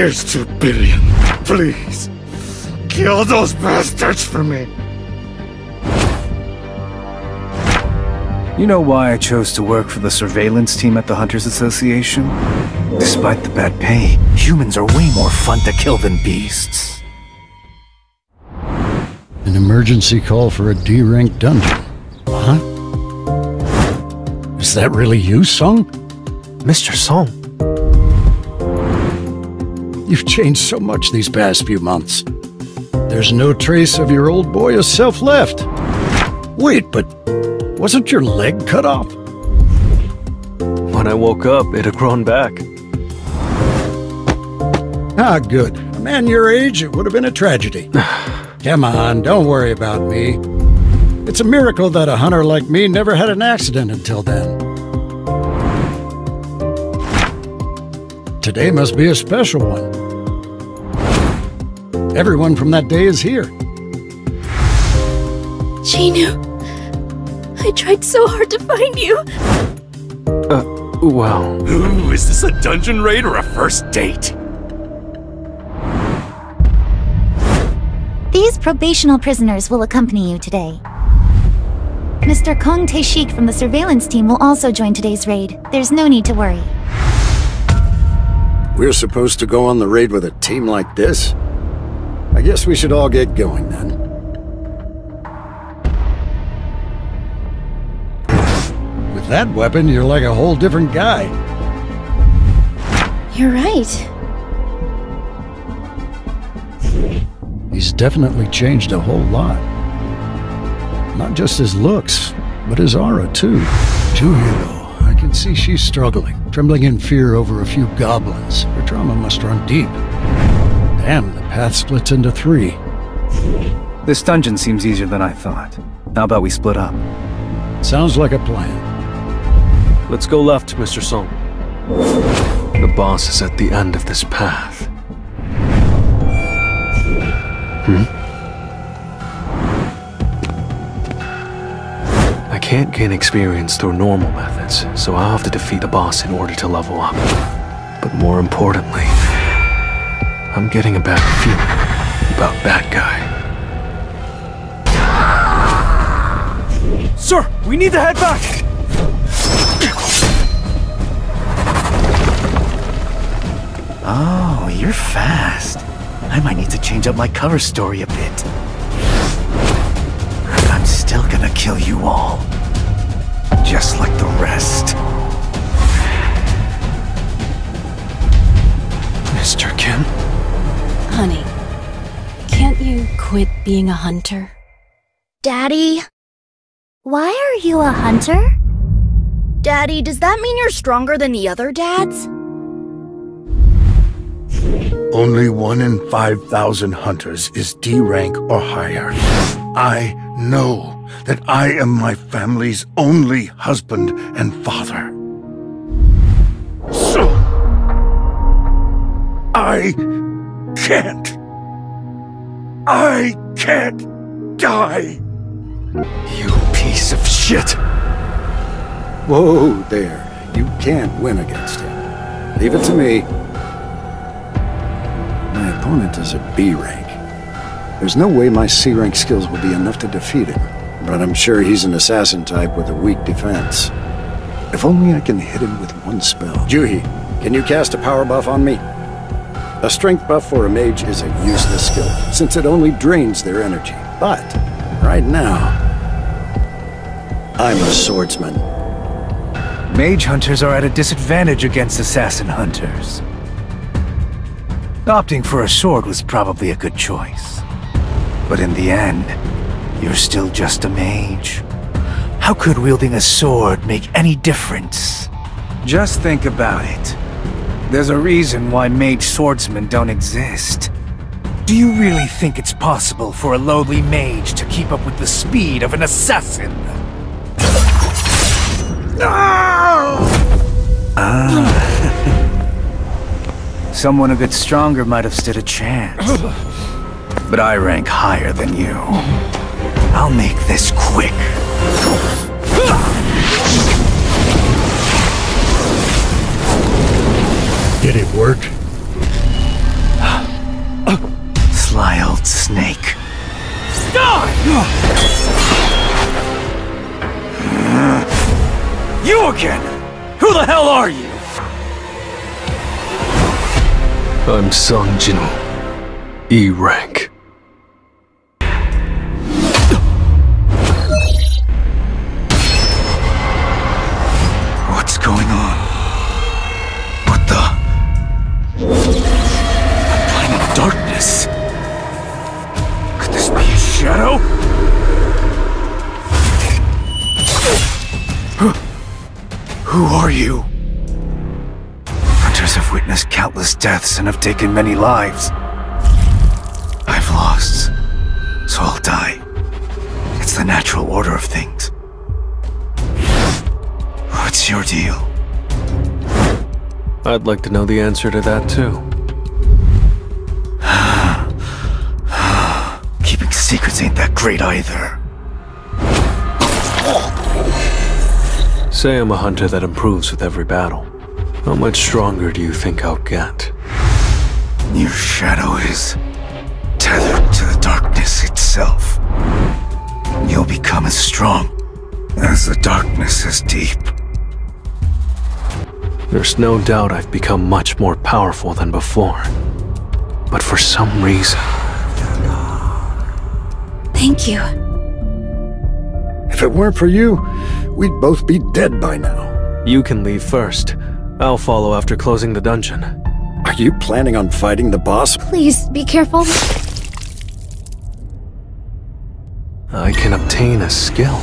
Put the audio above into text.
Here's two billion. Please, kill those bastards for me. You know why I chose to work for the surveillance team at the Hunters Association? Despite the bad pay, humans are way more fun to kill than beasts. An emergency call for a D-rank dungeon. Huh? Is that really you, Song? Mr. Song. You've changed so much these past few months. There's no trace of your old boy of self left. Wait, but wasn't your leg cut off? When I woke up, it had grown back. Ah, good. A man your age, it would have been a tragedy. Come on, don't worry about me. It's a miracle that a hunter like me never had an accident until then. Today must be a special one. Everyone from that day is here. Jinwoo, I tried so hard to find you. Uh, wow. Ooh, is this a dungeon raid or a first date? These probational prisoners will accompany you today. Mr. Kang Tae-shik from the surveillance team will also join today's raid. There's no need to worry. We're supposed to go on the raid with a team like this? I guess we should all get going then. With that weapon, you're like a whole different guy. You're right. He's definitely changed a whole lot. Not just his looks, but his aura too. Juhiro, I can see she's struggling, trembling in fear over a few goblins. Her trauma must run deep. Damn, the path splits into three. This dungeon seems easier than I thought. How about we split up? Sounds like a plan. Let's go left, Mr. Song. The boss is at the end of this path. Hmm? Can't gain experience through normal methods, so I'll have to defeat the boss in order to level up. But more importantly, I'm getting a bad feeling about that guy. Sir, we need to head back! Oh, you're fast. I might need to change up my cover story a bit. I'm still gonna kill you all. Just like the rest. Mr. Kim? Honey, can't you quit being a hunter? Daddy? Why are you a hunter? Daddy, does that mean you're stronger than the other dads? Only one in 5,000 hunters is D rank or higher. I know that I am my family's only husband and father. So, I can't. I can't die. You piece of shit! Whoa there. You can't win against him. Leave it to me. My opponent is a B rank. There's no way my C rank skills will be enough to defeat him, but I'm sure he's an assassin type with a weak defense. If only I can hit him with one spell. Juhi, can you cast a power buff on me? A strength buff for a mage is a useless skill, since it only drains their energy. But, right now, I'm a swordsman. Mage hunters are at a disadvantage against assassin hunters. Opting for a sword was probably a good choice. But in the end, you're still just a mage. How could wielding a sword make any difference? Just think about it. There's a reason why mage swordsmen don't exist. Do you really think it's possible for a lowly mage to keep up with the speed of an assassin? Ah. Someone a bit stronger might have stood a chance. But I rank higher than you. I'll make this quick. Did it work? Sly old snake. Stop! You again! Who the hell are you? I'm Sanjin, E-Rank. Shadow? Who are you? Hunters have witnessed countless deaths and have taken many lives. I've lost, so I'll die. It's the natural order of things. What's your deal? I'd like to know the answer to that too. Great either. Say I'm a hunter that improves with every battle. How much stronger do you think I'll get? Your shadow is tethered to the darkness itself. You'll become as strong as the darkness is deep. There's no doubt I've become much more powerful than before. But for some reason, Thank you. If it weren't for you, we'd both be dead by now. you can leave first. I'll follow after closing the dungeon. Are you planning on fighting the boss? Please be careful. I can obtain a skill.